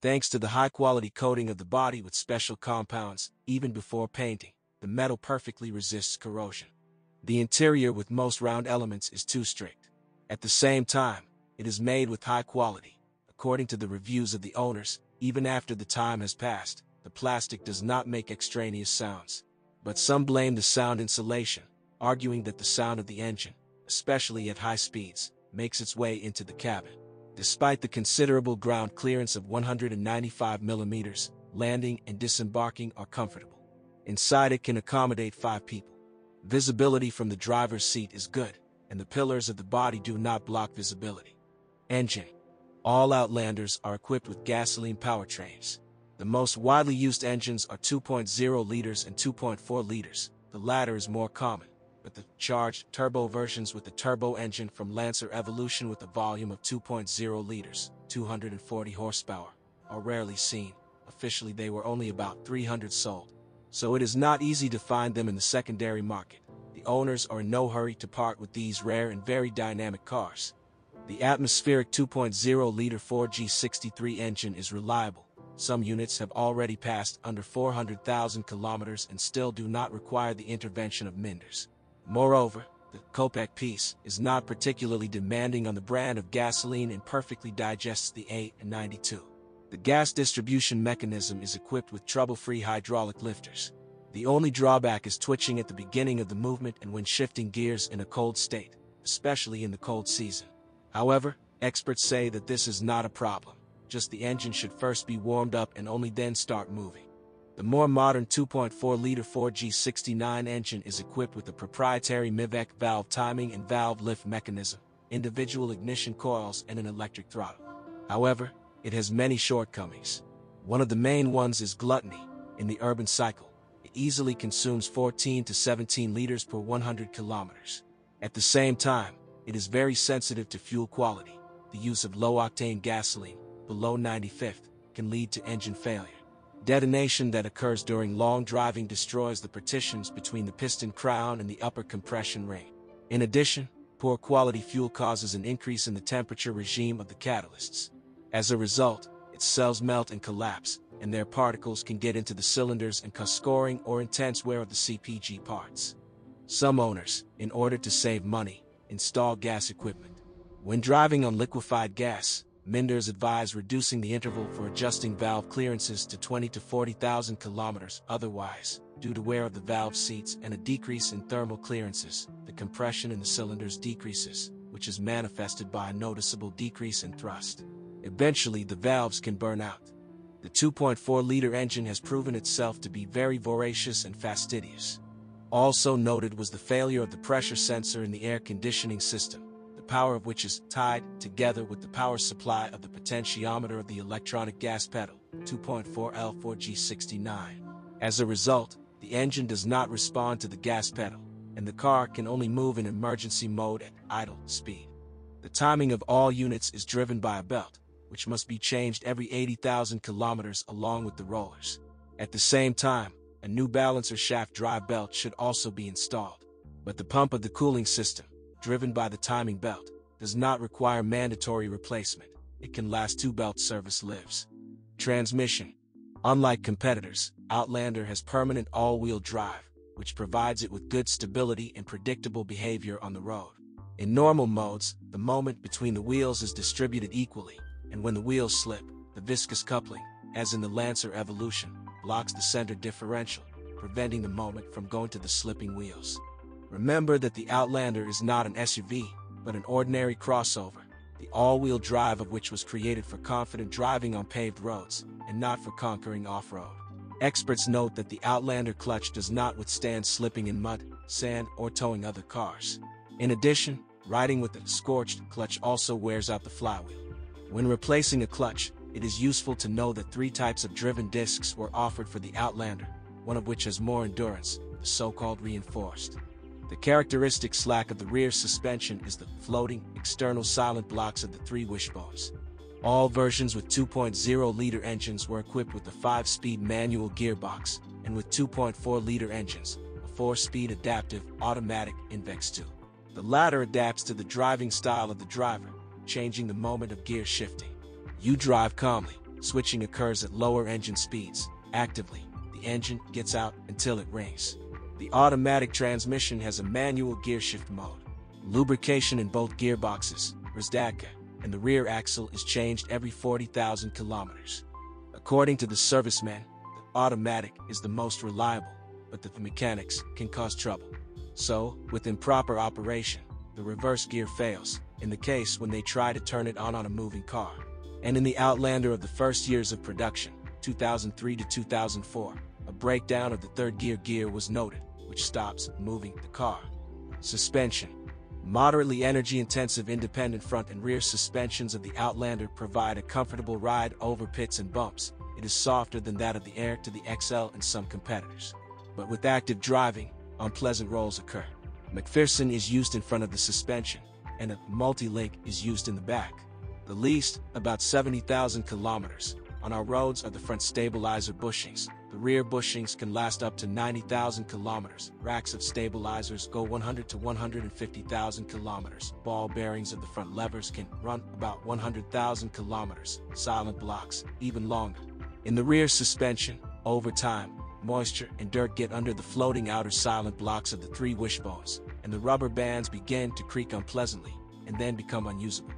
Thanks to the high-quality coating of the body with special compounds, even before painting, the metal perfectly resists corrosion. The interior with most round elements is too strict. At the same time, it is made with high quality. According to the reviews of the owners, even after the time has passed, the plastic does not make extraneous sounds. But some blame the sound insulation, arguing that the sound of the engine, especially at high speeds, makes its way into the cabin. Despite the considerable ground clearance of 195 millimeters, landing and disembarking are comfortable. Inside it can accommodate five people. Visibility from the driver's seat is good, and the pillars of the body do not block visibility. Engine. All Outlanders are equipped with gasoline powertrains. The most widely used engines are 2.0 liters and 2.4 liters. The latter is more common, the charged turbo versions with the turbo engine from Lancer Evolution with a volume of 2.0 liters, 240 horsepower, are rarely seen. Officially, they were only about 300 sold so it is not easy to find them in the secondary market. The owners are in no hurry to part with these rare and very dynamic cars. The atmospheric 2.0-liter 4G63 engine is reliable. Some units have already passed under 400,000 kilometers and still do not require the intervention of Minders. Moreover, the Kopec piece is not particularly demanding on the brand of gasoline and perfectly digests the A92. The gas distribution mechanism is equipped with trouble-free hydraulic lifters. The only drawback is twitching at the beginning of the movement and when shifting gears in a cold state, especially in the cold season. However, experts say that this is not a problem, just the engine should first be warmed up and only then start moving. The more modern 2.4-liter 4G69 engine is equipped with a proprietary MIVEC valve timing and valve lift mechanism, individual ignition coils, and an electric throttle. However, it has many shortcomings. One of the main ones is gluttony. In the urban cycle, it easily consumes 14 to 17 liters per 100 kilometers. At the same time, it is very sensitive to fuel quality. The use of low-octane gasoline, below 95th, can lead to engine failure. Detonation that occurs during long driving destroys the partitions between the piston crown and the upper compression ring. In addition, poor quality fuel causes an increase in the temperature regime of the catalysts. As a result, its cells melt and collapse, and their particles can get into the cylinders and cause scoring or intense wear of the CPG parts. Some owners, in order to save money, install gas equipment. When driving on liquefied gas, Minders advise reducing the interval for adjusting valve clearances to 20 to 40,000 kilometers. Otherwise, due to wear of the valve seats and a decrease in thermal clearances, the compression in the cylinders decreases, which is manifested by a noticeable decrease in thrust. Eventually, the valves can burn out. The 2.4-liter engine has proven itself to be very voracious and fastidious. Also noted was the failure of the pressure sensor in the air conditioning system, power of which is tied together with the power supply of the potentiometer of the electronic gas pedal, 2.4L4G69. As a result, the engine does not respond to the gas pedal, and the car can only move in emergency mode at idle speed. The timing of all units is driven by a belt, which must be changed every 80,000 kilometers along with the rollers. At the same time, a new balancer shaft drive belt should also be installed. But the pump of the cooling system, driven by the timing belt, does not require mandatory replacement. It can last two belt service lives. Transmission. Unlike competitors, Outlander has permanent all-wheel drive, which provides it with good stability and predictable behavior on the road. In normal modes, the moment between the wheels is distributed equally, and when the wheels slip, the viscous coupling, as in the Lancer Evolution, blocks the center differential, preventing the moment from going to the slipping wheels. Remember that the Outlander is not an SUV, but an ordinary crossover, the all-wheel drive of which was created for confident driving on paved roads, and not for conquering off-road. Experts note that the Outlander clutch does not withstand slipping in mud, sand, or towing other cars. In addition, riding with a scorched clutch also wears out the flywheel. When replacing a clutch, it is useful to know that three types of driven discs were offered for the Outlander, one of which has more endurance, the so-called reinforced. The characteristic slack of the rear suspension is the floating, external silent blocks of the three wishbones. All versions with 2.0-liter engines were equipped with a 5-speed manual gearbox, and with 2.4-liter engines, a 4-speed adaptive automatic INVECS 2. The latter adapts to the driving style of the driver, changing the moment of gear shifting. You drive calmly, switching occurs at lower engine speeds. Actively, the engine gets out until it rings. The automatic transmission has a manual gear shift mode. Lubrication in both gearboxes, Razdaka, and the rear axle is changed every 40,000 kilometers. According to the serviceman, the automatic is the most reliable, but the mechanics can cause trouble. So, with improper operation, the reverse gear fails, in the case when they try to turn it on on a moving car. And in the Outlander of the first years of production, 2003 to 2004, a breakdown of the third gear gear was noted, which stops moving the car. Suspension. Moderately energy-intensive independent front and rear suspensions of the Outlander provide a comfortable ride over pits and bumps. It is softer than that of the Air to the XL and some competitors. But with active driving, unpleasant rolls occur. McPherson is used in front of the suspension, and a multi-link is used in the back. The least, about 70,000 kilometers, on our roads are the front stabilizer bushings. Rear bushings can last up to 90,000 kilometers. Racks of stabilizers go 100 to 150,000 kilometers. Ball bearings of the front levers can run about 100,000 kilometers. Silent blocks, even longer. In the rear suspension, over time, moisture and dirt get under the floating outer silent blocks of the three wishbones, and the rubber bands begin to creak unpleasantly and then become unusable.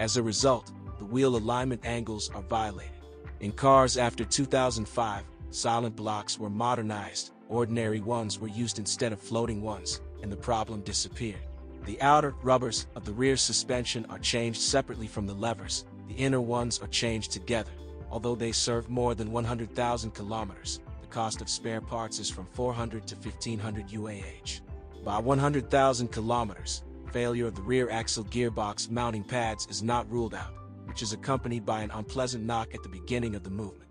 As a result, the wheel alignment angles are violated. In cars after 2005, silent blocks were modernized, ordinary ones were used instead of floating ones, and the problem disappeared. The outer rubbers of the rear suspension are changed separately from the levers, the inner ones are changed together. Although they serve more than 100,000 kilometers, the cost of spare parts is from 400 to 1500 UAH. By 100,000 kilometers, failure of the rear axle gearbox mounting pads is not ruled out, which is accompanied by an unpleasant knock at the beginning of the movement.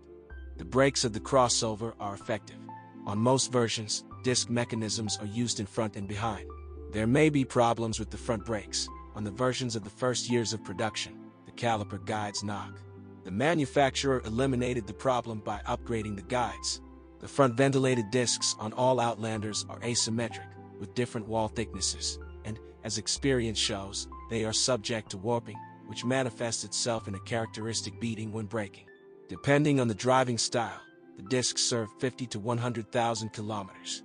The brakes of the crossover are effective. On most versions, disc mechanisms are used in front and behind. There may be problems with the front brakes. On the versions of the first years of production, the caliper guides knock. The manufacturer eliminated the problem by upgrading the guides. The front ventilated discs on all Outlanders are asymmetric, with different wall thicknesses and, as experience shows, they are subject to warping, which manifests itself in a characteristic beating when braking. Depending on the driving style, the discs serve 50 to 100,000 kilometers.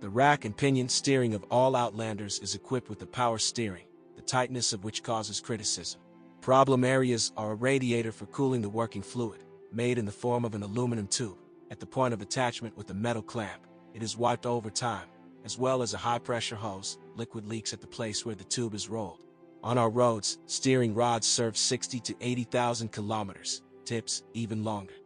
The rack and pinion steering of all Outlanders is equipped with the power steering, the tightness of which causes criticism. Problem areas are a radiator for cooling the working fluid, made in the form of an aluminum tube. At the point of attachment with a metal clamp, it is wiped over time, as well as a high-pressure hose, liquid leaks at the place where the tube is rolled. On our roads, steering rods serve 60 to 80,000 kilometers, tips even longer.